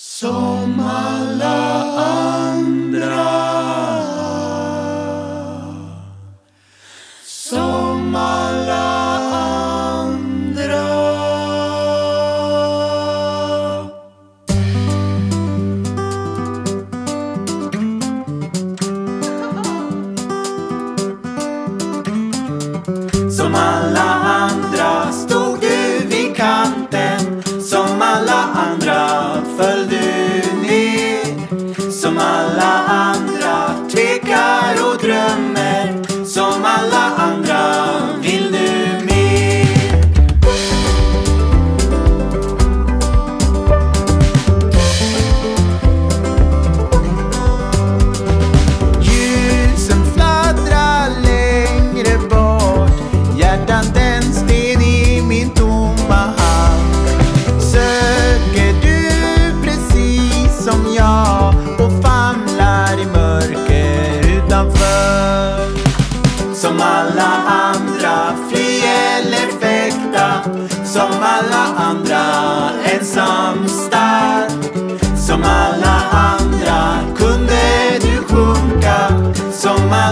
Som alla andra. Som alla andra fly eller fäkta Som alla andra ensam stark Som alla andra kunde du sjunka Som alla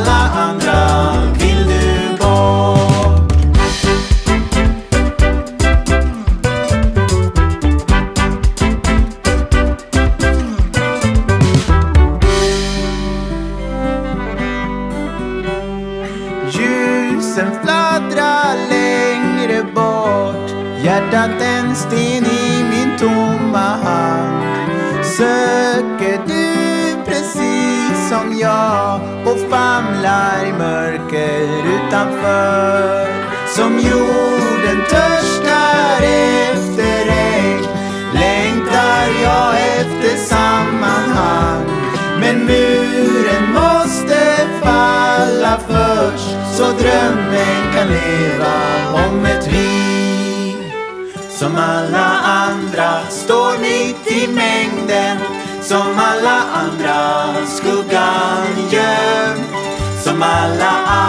Ljusen fladdrar längre bort. Hjärtat en sten i min tomma hand. Söker du precis som jag och famlar i mörker utanför? Som jord Som alla andra står mitt i mängden. Som alla andra skuggan gömd Som alla andra